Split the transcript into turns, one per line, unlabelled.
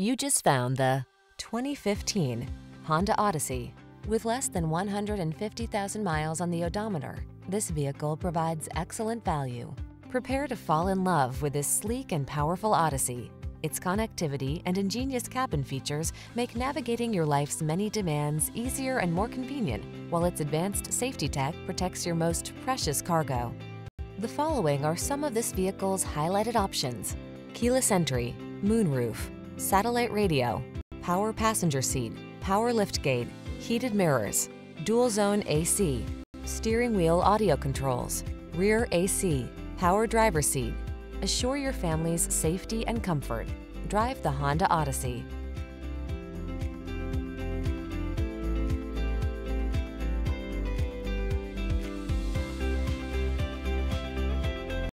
You just found the 2015 Honda Odyssey. With less than 150,000 miles on the odometer, this vehicle provides excellent value. Prepare to fall in love with this sleek and powerful Odyssey. Its connectivity and ingenious cabin features make navigating your life's many demands easier and more convenient, while its advanced safety tech protects your most precious cargo. The following are some of this vehicle's highlighted options. Keyless entry, moonroof, satellite radio, power passenger seat, power liftgate, heated mirrors, dual zone AC, steering wheel audio controls, rear AC, power driver seat. Assure your family's safety and comfort. Drive the Honda Odyssey.